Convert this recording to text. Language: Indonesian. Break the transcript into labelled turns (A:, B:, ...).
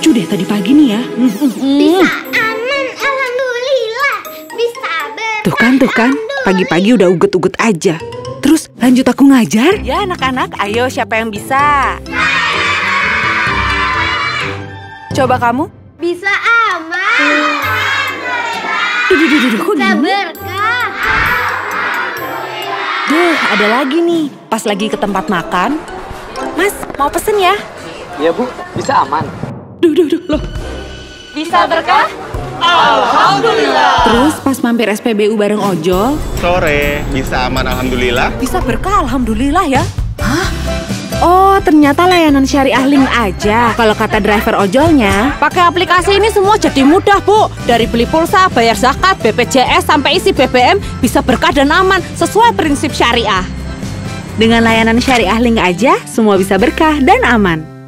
A: lucu deh tadi pagi nih ya.
B: Bisa aman, alhamdulillah. Bisa ber.
A: Tuh kan, tuh kan. Pagi-pagi udah uget-uget aja. Terus lanjut aku ngajar.
C: Ya anak-anak, ayo siapa yang bisa? Coba kamu.
B: Bisa aman.
A: Duh, duh, duh, duh, kok
B: Bisa berkah.
C: Duh, ada lagi nih. Pas lagi ke tempat makan. Mas, mau pesen ya?
D: Iya bu, bisa aman.
A: Duh, duh, duh, loh.
C: Bisa berkah?
A: Terus pas mampir SPBU bareng ojol,
E: Sore, bisa aman alhamdulillah.
C: Bisa berkah, alhamdulillah ya.
A: Oh, ternyata layanan syariah link aja. Kalau kata driver ojolnya,
C: Pakai aplikasi ini semua jadi mudah, Bu. Dari beli pulsa, bayar zakat, BPJS, sampai isi BBM, bisa berkah dan aman sesuai prinsip syariah.
A: dengan layanan syariah link aja, semua bisa berkah dan aman.